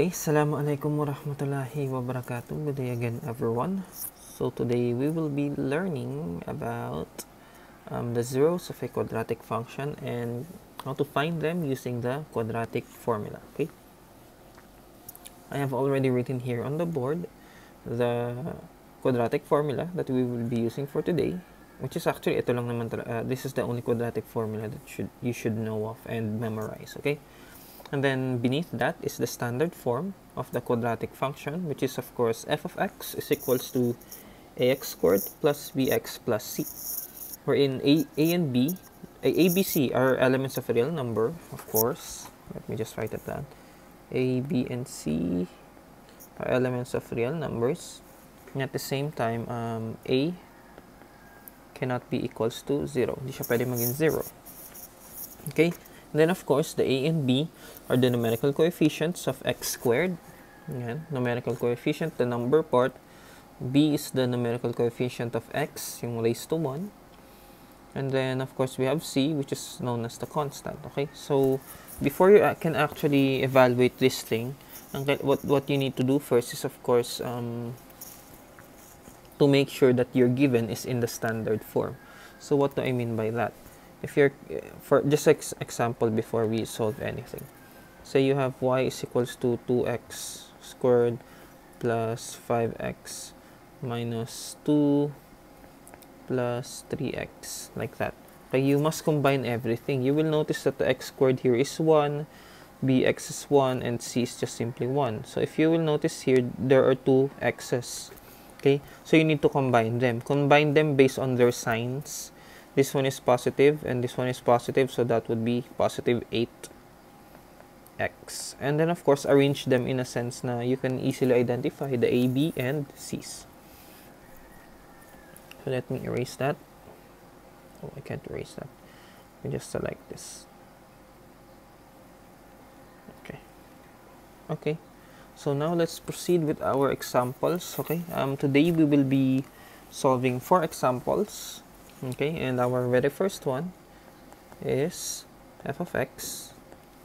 Okay, Assalamualaikum warahmatullahi wabarakatuh. Good day again, everyone. So today we will be learning about um, the zeros of a quadratic function and how to find them using the quadratic formula. Okay. I have already written here on the board the quadratic formula that we will be using for today, which is actually ito lang naman uh, this is the only quadratic formula that should you should know of and memorize. Okay. And then beneath that is the standard form of the quadratic function, which is of course f of x is equals to ax squared plus bx plus c. Wherein a, a and b, a, a, b, c are elements of a real number, of course. Let me just write it down. a, b, and c are elements of real numbers. And at the same time, um, a cannot be equals to 0. Hindi siya pwede maging 0. Okay? Then, of course, the a and b are the numerical coefficients of x squared. Yan, numerical coefficient, the number part. b is the numerical coefficient of x, yung raised to 1. And then, of course, we have c, which is known as the constant. Okay, so before you can actually evaluate this thing, what, what you need to do first is, of course, um, to make sure that your given is in the standard form. So what do I mean by that? If you're for just ex example before we solve anything. Say you have y is equals to 2x squared plus 5x minus 2 plus 3x like that. Okay you must combine everything. You will notice that the x squared here is 1 bx is 1 and c is just simply 1 so if you will notice here there are two x's. Okay? So you need to combine them. Combine them based on their signs this one is positive and this one is positive so that would be positive 8x and then of course arrange them in a sense na you can easily identify the a b and c's. So let me erase that. Oh i can't erase that. We just select this. Okay. Okay. So now let's proceed with our examples okay? Um today we will be solving four examples okay and our very first one is f of x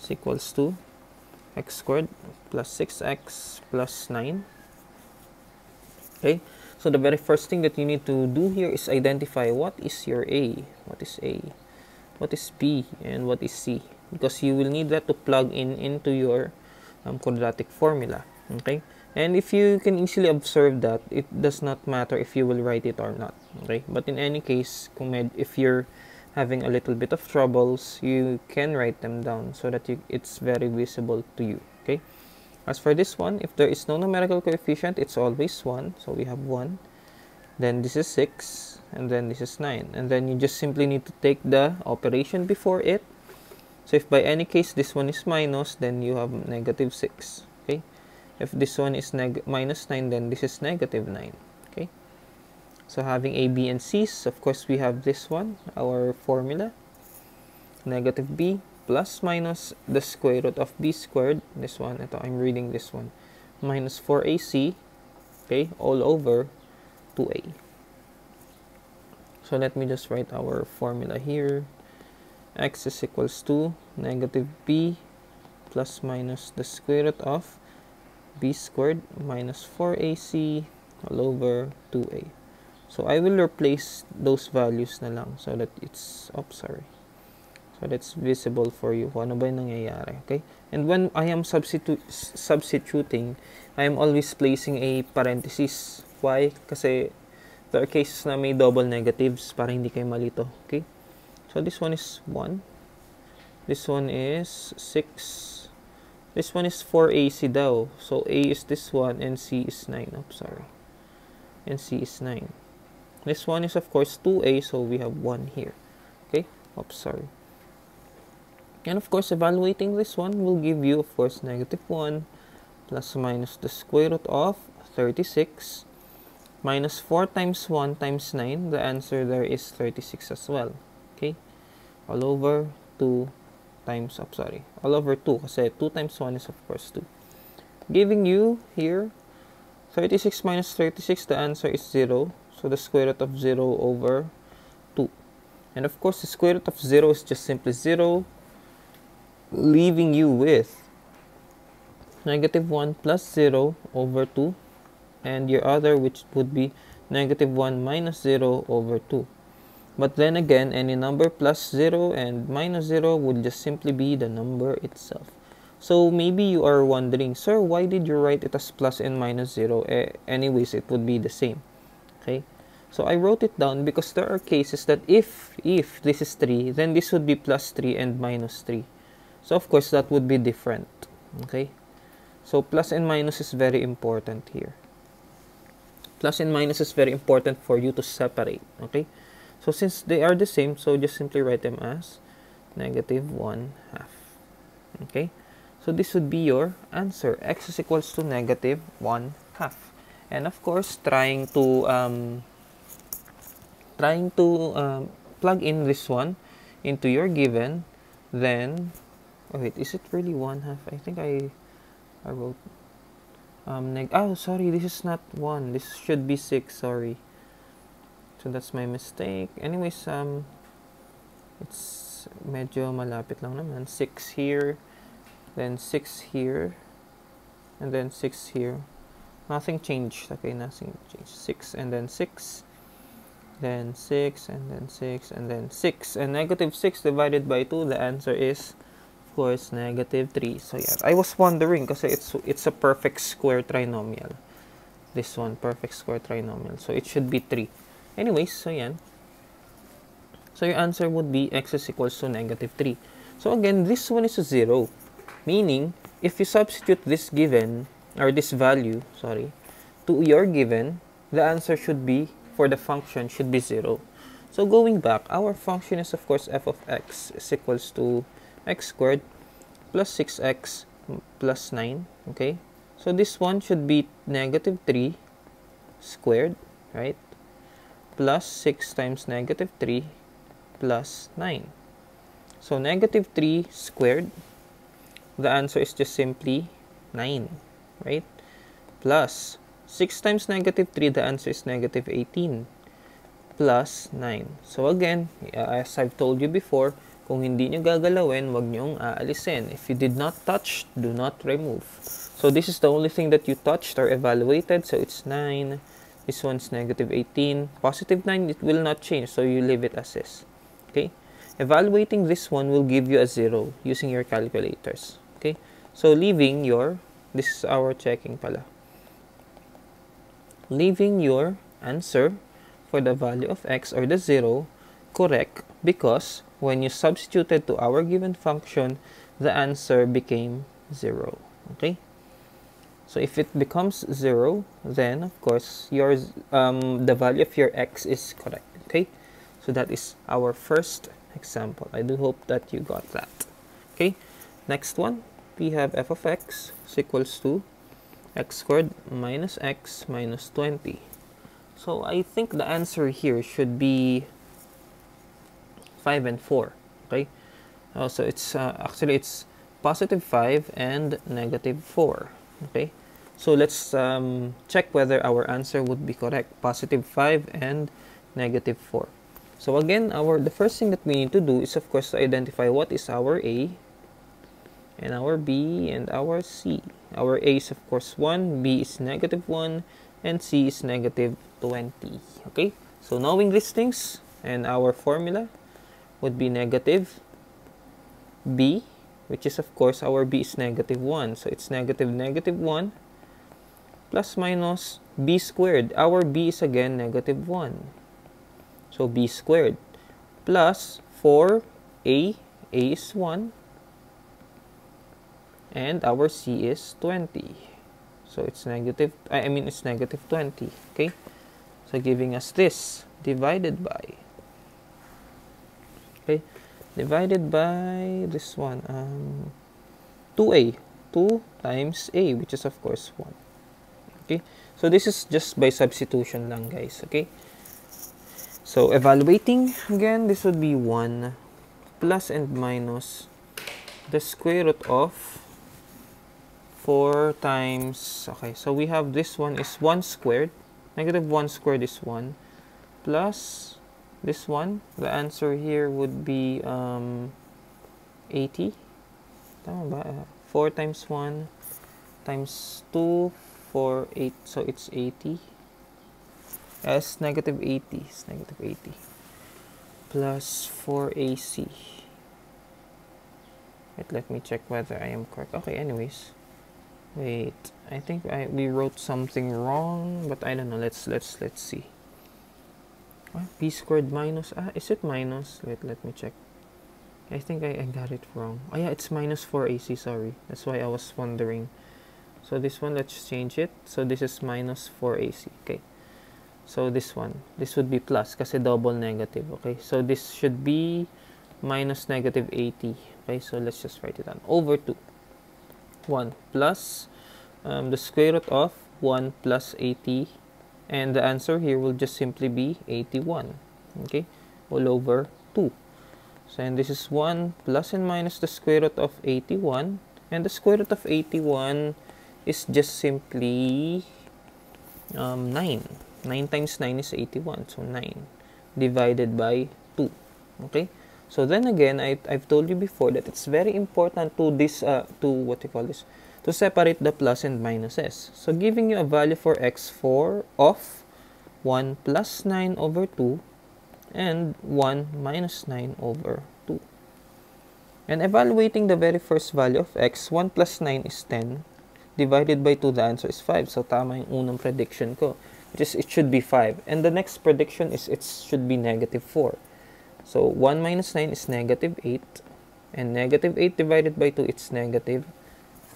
is equals to x squared plus 6x plus 9 okay so the very first thing that you need to do here is identify what is your a what is a what is b and what is c because you will need that to plug in into your um, quadratic formula. Okay and if you can easily observe that, it does not matter if you will write it or not. Okay? But in any case, if you're having a little bit of troubles, you can write them down so that you, it's very visible to you. Okay? As for this one, if there is no numerical coefficient, it's always 1. So we have 1. Then this is 6. And then this is 9. And then you just simply need to take the operation before it. So if by any case this one is minus, then you have negative 6. If this one is minus 9 then this is negative 9 okay? So having a b and c's of course we have this one our formula. Negative b plus minus the square root of b squared this one ito i'm reading this one minus 4ac okay all over 2a so let me just write our formula here. X is equals to negative b plus minus the square root of b squared minus 4ac all over 2a. So I will replace those values na lang so that it's, oh sorry. So that's visible for you kung ano ba yung nangyayari. Okay? And when I am substitu substituting, I am always placing a parenthesis. Why? Kasi there are cases na may double negatives para hindi kayo malito. Okay? So this one is 1. This one is 6 this one is 4AC daw. So A is this one and C is 9. Oh, sorry. And C is 9. This one is of course 2A, so we have 1 here. Okay? Oh, sorry. And of course, evaluating this one will give you, of course, negative 1 plus minus the square root of 36 minus 4 times 1 times 9. The answer there is 36 as well. Okay? All over 2 times, oh, sorry, all over 2 kasi 2 times 1 is of course 2. Giving you here 36 minus 36, the answer is 0. So the square root of 0 over 2. And of course, the square root of 0 is just simply 0, leaving you with negative 1 plus 0 over 2 and your other which would be negative 1 minus 0 over 2. But then again, any number plus 0 and minus 0 would just simply be the number itself. So maybe you are wondering, sir, why did you write it as plus and minus 0? Eh, anyways, it would be the same. Okay? So I wrote it down because there are cases that if if this is 3, then this would be plus 3 and minus 3. So of course that would be different. Okay? So plus and minus is very important here. Plus and minus is very important for you to separate. Okay? So since they are the same, so just simply write them as negative 1 half. Okay? So this would be your answer. x is equals to negative 1 half. And of course, trying to um, trying to um, plug in this one into your given, then oh wait, is it really 1 half? I think I I wrote um neg oh sorry, this is not 1. This should be 6, sorry. So that's my mistake. Anyways, um, it's medyo malapit lang naman. 6 here, then 6 here, and then 6 here. Nothing changed. Okay, nothing changed. 6 and then 6, then 6 and then 6 and then 6. And negative 6 divided by 2, the answer is, of course, negative 3. So yeah, I was wondering because it's, it's a perfect square trinomial. This one, perfect square trinomial. So it should be 3. Anyways, so yan. So your answer would be x is equals to negative 3. So again, this one is a 0. Meaning, if you substitute this given, or this value, sorry, to your given, the answer should be, for the function, should be 0. So going back, our function is of course f of x is equals to x squared plus 6x plus 9, okay? So this one should be negative 3 squared, right? Plus 6 times negative 3 plus 9. So, negative 3 squared, the answer is just simply 9, right? Plus 6 times negative 3, the answer is negative 18 plus 9. So, again, as I've told you before, kung hindi nyo gagalawin, wag nyong aalisin. If you did not touch, do not remove. So, this is the only thing that you touched or evaluated. So, it's 9 this one's negative 18 positive 9 it will not change so you leave it as is okay? Evaluating this one will give you a zero using your calculators okay? So leaving your this is our checking pala leaving your answer for the value of x or the zero correct because when you substituted to our given function the answer became zero okay so if it becomes 0, then of course yours um, the value of your x is correct. Okay, so that is our first example. I do hope that you got that. Okay, next one we have f of x equals to x squared minus x minus 20. So I think the answer here should be 5 and 4. Okay, uh, so it's uh, actually it's positive 5 and negative 4. Okay, so let's um, check whether our answer would be correct. Positive 5 and negative 4. So again, our the first thing that we need to do is of course to identify what is our A and our B and our C. Our A is of course 1, B is negative 1, and C is negative 20. Okay? So knowing these things and our formula would be negative B, which is of course our B is negative 1. So it's negative negative 1 plus minus b squared. Our b is again negative 1. So b squared plus 4a, a is 1, and our c is 20. So it's negative, I mean it's negative 20, okay? So giving us this divided by, okay, divided by this one, um, 2a, 2 times a, which is of course 1 okay? So this is just by substitution lang guys okay? So evaluating again this would be 1 plus and minus the square root of 4 times okay? So we have this one is 1 squared. Negative 1 squared is 1 plus this one. The answer here would be um, 80 tama ba? 4 times 1 times 2 for 8 so it's 80 s negative 80 is negative 80 plus 4ac wait let me check whether I am correct. Okay anyways. Wait I think I we wrote something wrong but I don't know. Let's let's let's see. Ah, b squared minus ah is it minus? Wait let me check. I think I, I got it wrong. Oh yeah it's minus 4ac sorry. That's why I was wondering so this one let's change it so this is minus 4ac okay so this one, this would be plus kasi double negative, okay? So this should be minus negative 80, okay? So let's just write it down. Over 2. 1 plus um, the square root of 1 plus 80 and the answer here will just simply be 81, okay? All over 2. So and this is 1 plus and minus the square root of 81 and the square root of 81 is just simply um, 9 9 times 9 is 81 so 9 divided by 2 okay? So then again I, i've told you before that it's very important to this uh, to what you call this to separate the plus and minuses so giving you a value for x4 of 1 plus 9 over 2 and 1 minus 9 over 2 and evaluating the very first value of x 1 plus 9 is 10 divided by 2 the answer is 5 so tama yung unang prediction ko which it should be 5. And the next prediction is it should be negative 4. So 1 minus 9 is negative 8. And negative 8 divided by 2, it's negative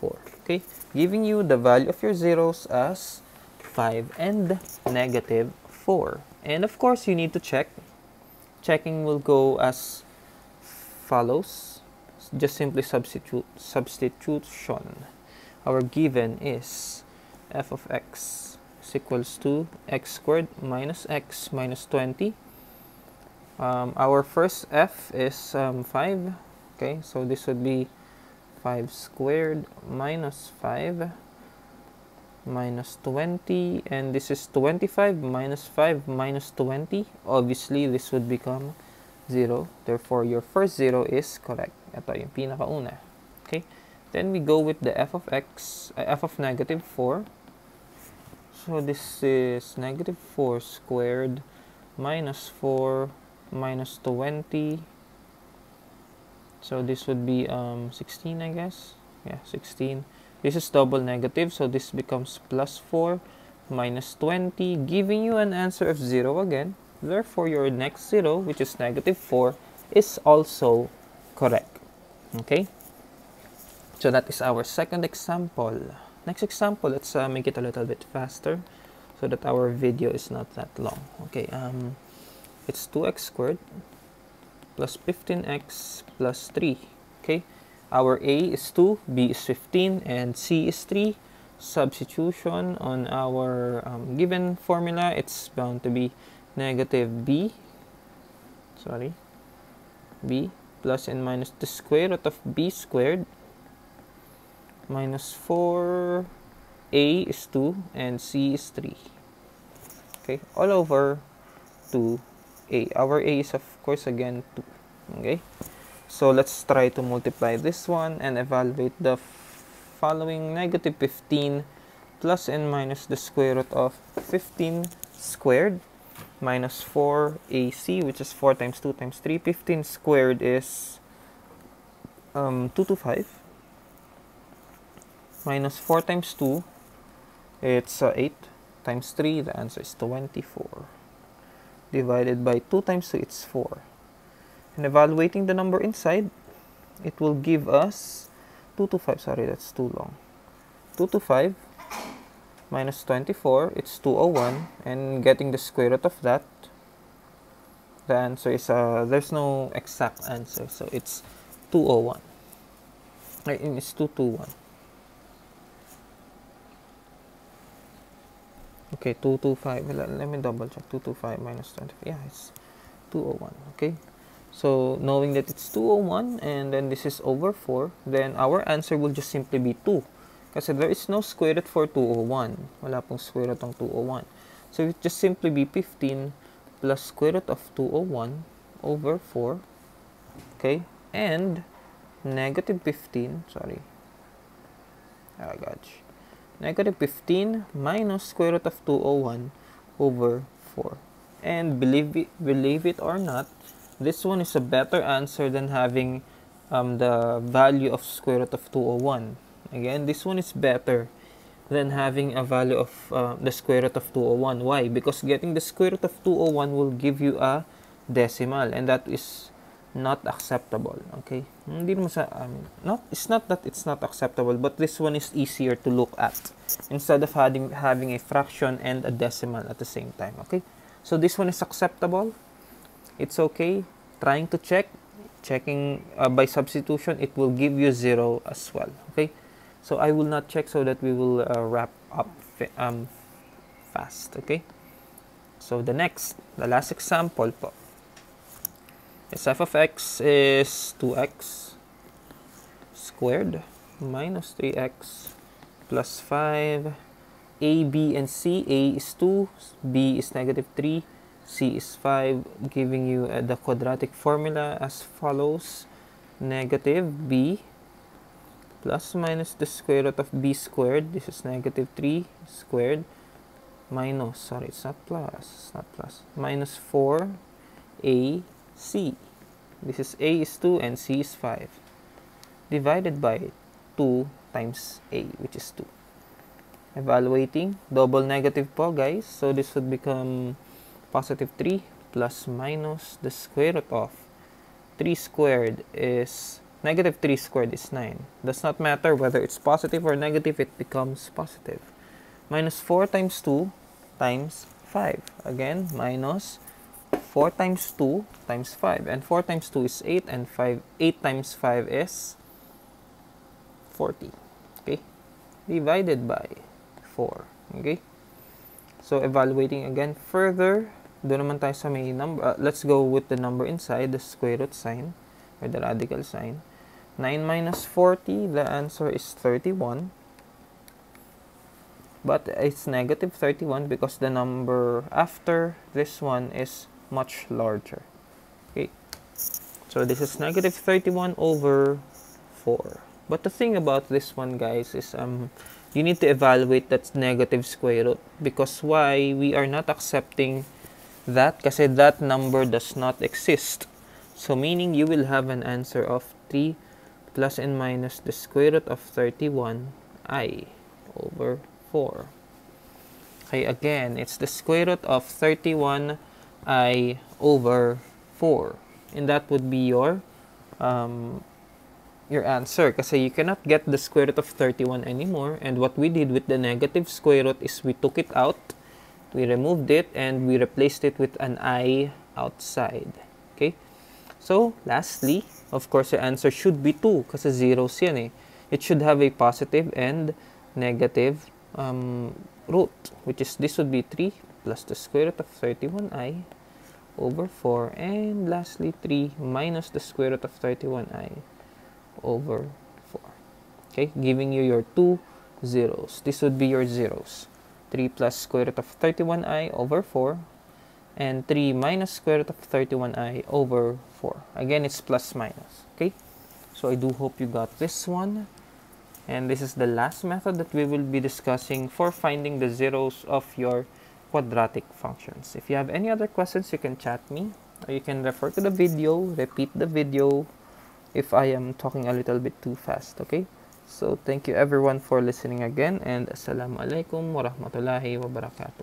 4. Okay? Giving you the value of your zeros as 5 and negative 4. And of course, you need to check. Checking will go as follows. Just simply substitute substitution. Our given is f of x is equals to x squared minus x minus 20. Um, our first f is um, 5. Okay, so this would be 5 squared minus 5 minus 20 and this is 25 minus 5 minus 20 obviously this would become 0 therefore your first 0 is correct ito yung pinakauna okay then we go with the f of x uh, f of negative 4 so this is negative 4 squared minus 4 minus 20. So this would be um, 16, I guess. Yeah, 16. This is double negative, so this becomes plus 4 minus 20, giving you an answer of 0 again. Therefore, your next 0, which is negative 4, is also correct. Okay? So that is our second example. Next example, let's uh, make it a little bit faster so that our video is not that long. Okay, um, it's 2x squared plus 15x plus 3. Okay, our A is 2, B is 15, and C is 3. Substitution on our um, given formula, it's bound to be negative B, sorry, B plus and minus the square root of B squared minus 4 a is 2 and c is 3 okay all over 2a our a is of course again 2 okay so let's try to multiply this one and evaluate the following negative 15 plus and minus the square root of 15 squared minus 4ac which is 4 times 2 times 3 15 squared is um, 225 minus 4 times 2 it's uh, 8 times 3 the answer is 24 divided by 2 times 2 it's 4 and evaluating the number inside it will give us 2 to 5 sorry that's too long. 2 to 5 minus 24 it's 201 and getting the square root of that the answer is uh, there's no exact answer. So it's 201 it's 221 Okay, 225. Let me double check. 225 minus 25. Yeah, it's 201. Okay. So, knowing that it's 201 and then this is over 4, then our answer will just simply be 2. Kasi there is no square root for 201. Wala pong square root ng 201. So, it just simply be 15 plus square root of 201 over 4. Okay. And negative 15, sorry. Oh, gosh negative 15 minus square root of 201 over 4. And believe it, believe it or not, this one is a better answer than having um, the value of square root of 201. Again, this one is better than having a value of uh, the square root of 201. Why? Because getting the square root of 201 will give you a decimal and that is not acceptable. Okay? Hindi naman sa, not, it's not that it's not acceptable, but this one is easier to look at instead of having, having a fraction and a decimal at the same time. Okay? So this one is acceptable. It's okay. Trying to check, checking uh, by substitution, it will give you 0 as well. Okay? So I will not check so that we will uh, wrap up um, fast. Okay? So the next, the last example po. Yes, f of x is 2x squared minus 3x plus 5. A, B, and C. A is 2, B is negative 3, C is 5, giving you uh, the quadratic formula as follows. Negative B plus minus the square root of b squared. This is negative 3 squared minus, sorry, it's not plus, it's not plus, minus 4 ac. This is a is 2 and c is 5 divided by 2 times a which is 2. Evaluating, double negative po guys. So this would become positive 3 plus minus the square root of 3 squared is Negative 3 squared is 9. Does not matter whether it's positive or negative, it becomes positive. Minus 4 times 2 times 5. Again, minus 4 times 2 times 5. And 4 times 2 is 8 and 5, 8 times 5 is 40. Okay? Divided by 4. Okay? So, evaluating again further, doon naman tayo sa may number. Uh, let's go with the number inside, the square root sign or the radical sign. 9 minus 40, the answer is 31. But it's negative 31 because the number after this one is much larger. Okay. So this is negative 31 over 4. But the thing about this one, guys, is um, you need to evaluate that negative square root. Because why we are not accepting that? Because that number does not exist. So meaning you will have an answer of 3 plus and minus the square root of 31i over 4. Okay, again, it's the square root of 31i over 4. And that would be your um, your answer. Kasi you cannot get the square root of 31 anymore. And what we did with the negative square root is we took it out, we removed it, and we replaced it with an i outside. Okay? So, lastly, of course, the answer should be 2 kasi zeros yan eh. It should have a positive and negative um, root, which is this would be 3 plus the square root of 31i over 4. And lastly, 3 minus the square root of 31i over 4. Okay, giving you your two zeros. This would be your zeros. 3 plus square root of 31i over 4 and 3 minus square root of 31i over 4. Again, it's plus minus. Okay? So I do hope you got this one. And this is the last method that we will be discussing for finding the zeros of your quadratic functions. If you have any other questions, you can chat me or you can refer to the video, repeat the video if I am talking a little bit too fast. Okay? So thank you everyone for listening again and Assalamu alaikum warahmatullahi wabarakatuh.